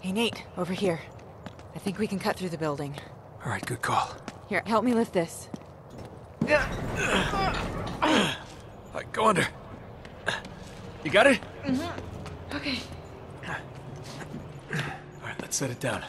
Hey, Nate, over here. I think we can cut through the building. All right, good call. Here, help me lift this. All right, go under. You got it? Mm-hmm. Okay. All right, let's set it down.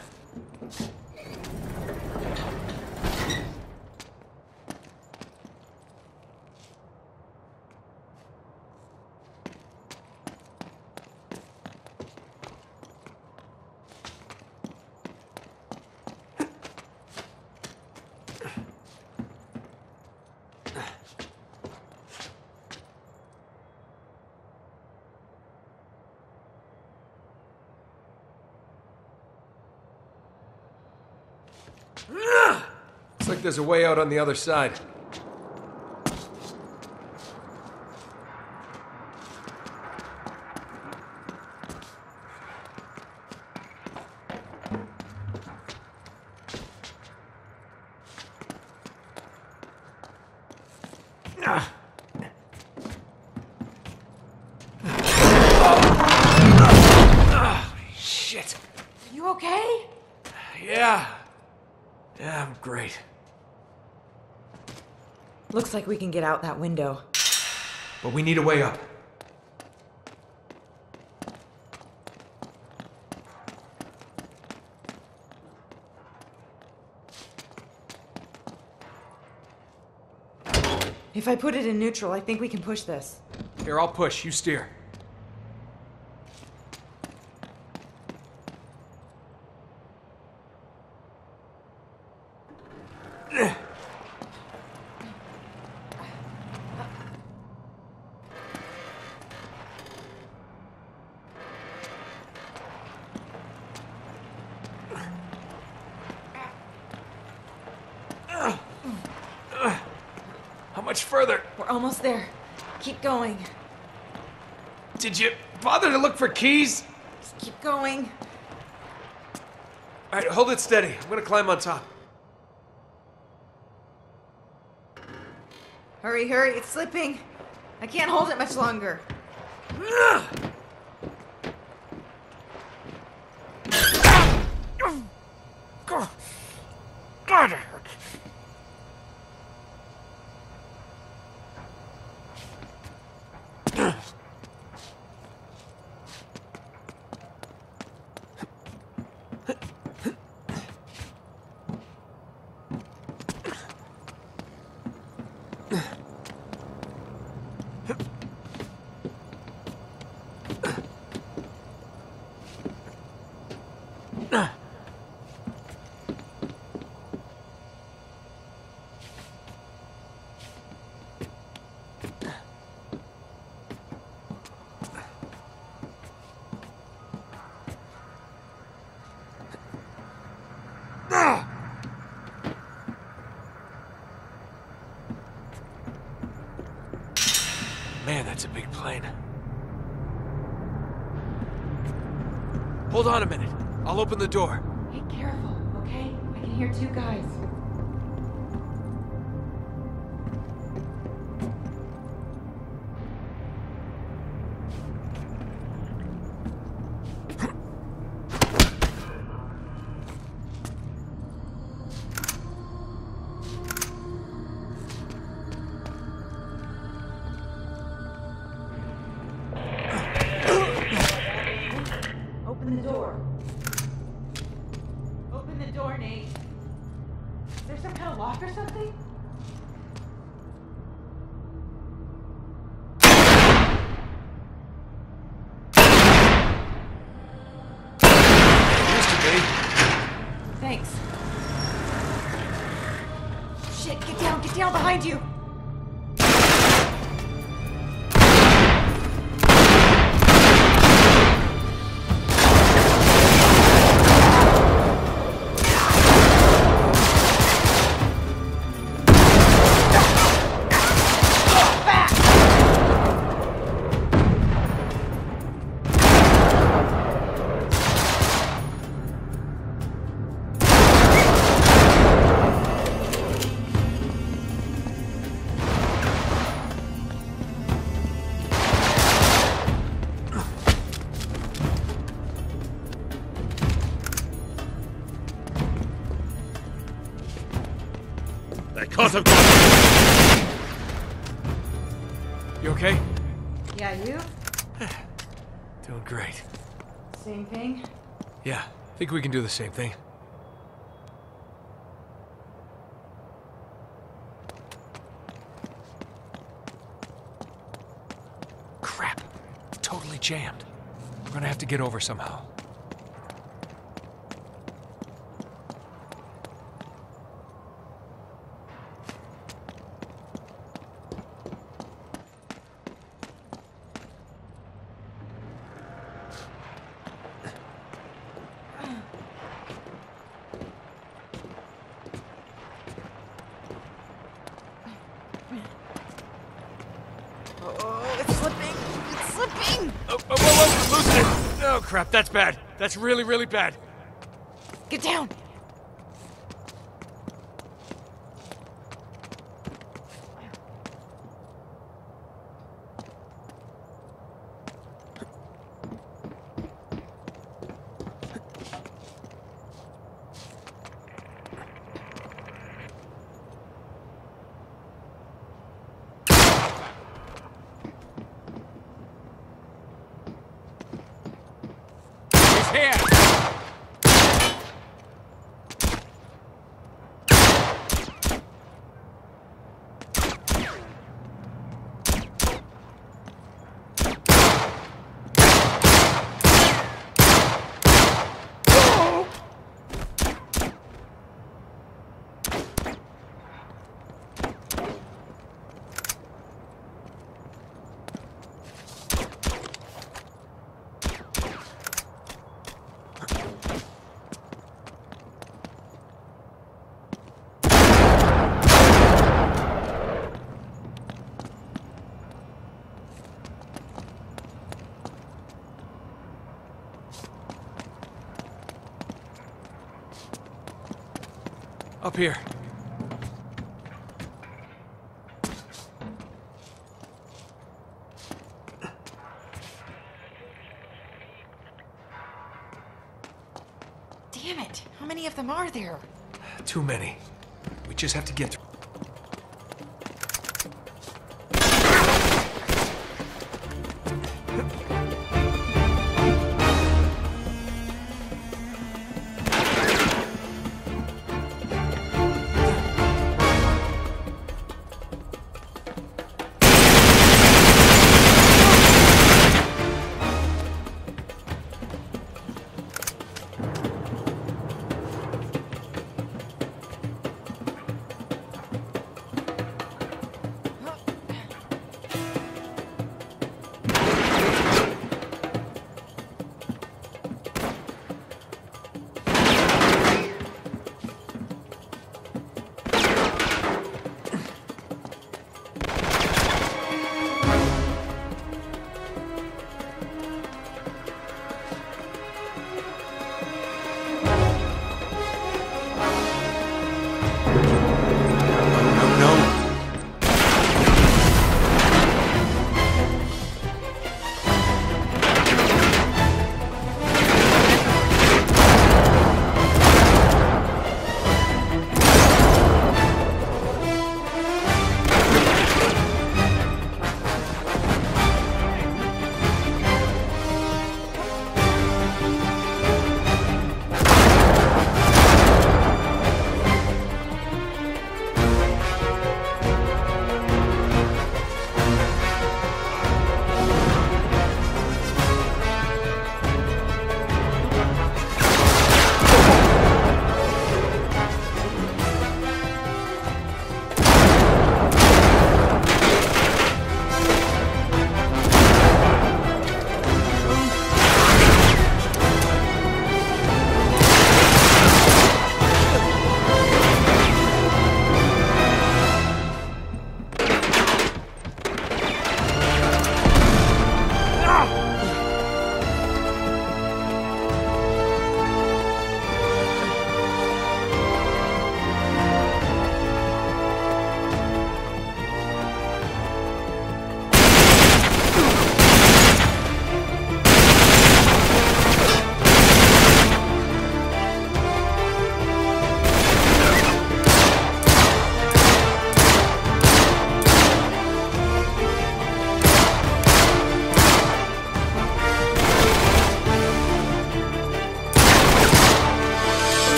Like there's a way out on the other side. Ah. Ah, Shit. You okay? Yeah. Yeah, I'm great. Looks like we can get out that window. But we need a way up. If I put it in neutral, I think we can push this. Here, I'll push. You steer. How much further? We're almost there. Keep going. Did you bother to look for keys? Just keep going. All right, hold it steady. I'm gonna climb on top. Hurry, hurry, it's slipping. I can't hold it much longer it hurts. Man, that's a big plane. Hold on a minute. I'll open the door. Be careful, okay? I can hear two guys. Door, Nate. Is there some kind of lock or something? Used to be. Thanks. Shit, get down, get down behind you! Because of God. You okay? Yeah, you? Doing great. Same thing? Yeah, I think we can do the same thing. Crap. Totally jammed. We're gonna have to get over somehow. Oh, it's slipping! It's slipping! Oh, oh, whoa, whoa, loosen it! Oh, crap, that's bad. That's really, really bad. Get down! He's here! Up here. Damn it! How many of them are there? Too many. We just have to get through.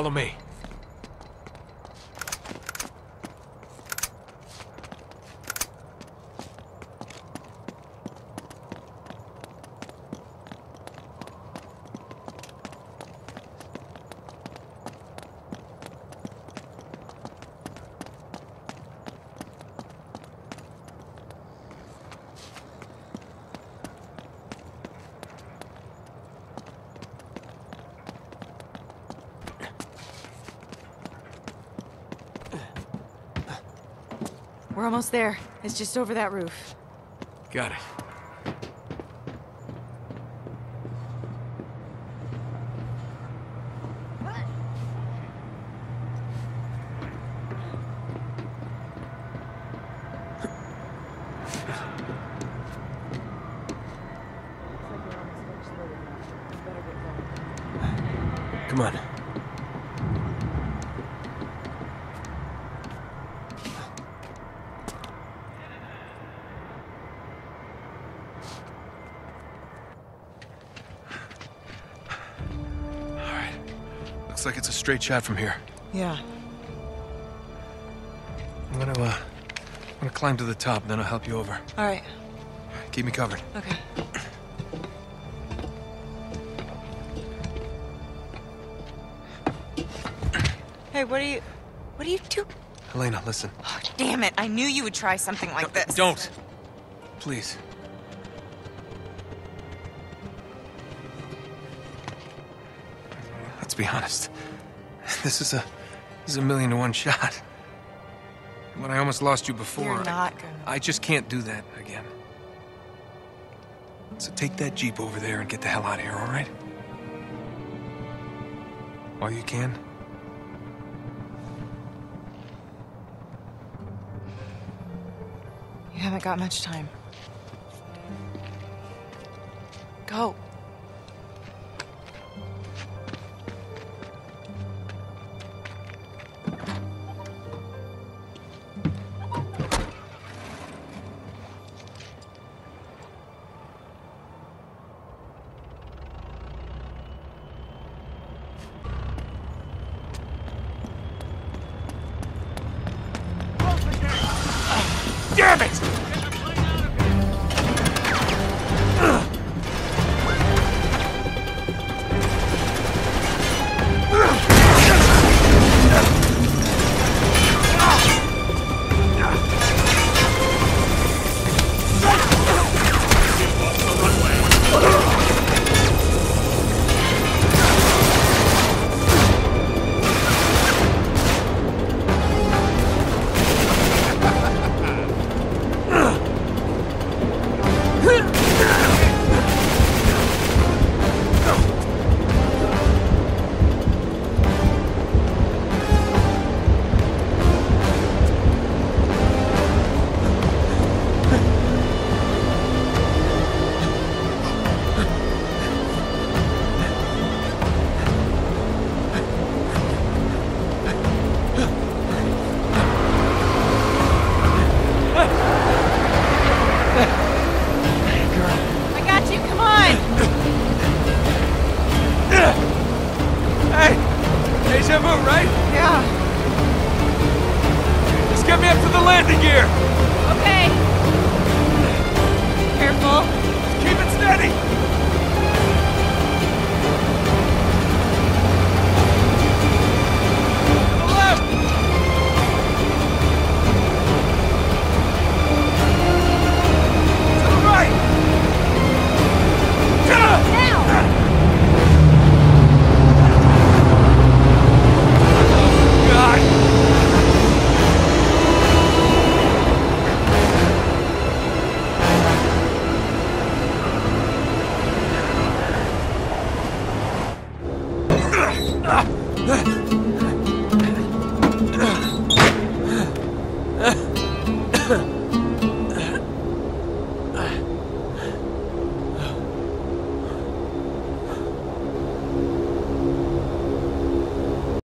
Follow me. We're almost there. It's just over that roof. Got it. Come on. All right. Looks like it's a straight shot from here. Yeah. I'm gonna, uh, I'm gonna climb to the top, then I'll help you over. All right. Keep me covered. Okay. Hey, what are you... What are you doing? Elena, listen. Oh, damn it. I knew you would try something like this. Don't! Please. Be honest. This is a this is a million to one shot. When I almost lost you before, You're I- not gonna... I just can't do that again. So take that Jeep over there and get the hell out of here, all right? While you can. You haven't got much time. Go. Shamu, right? Yeah. Just get me up to the landing gear. Okay. Careful. Just keep it steady.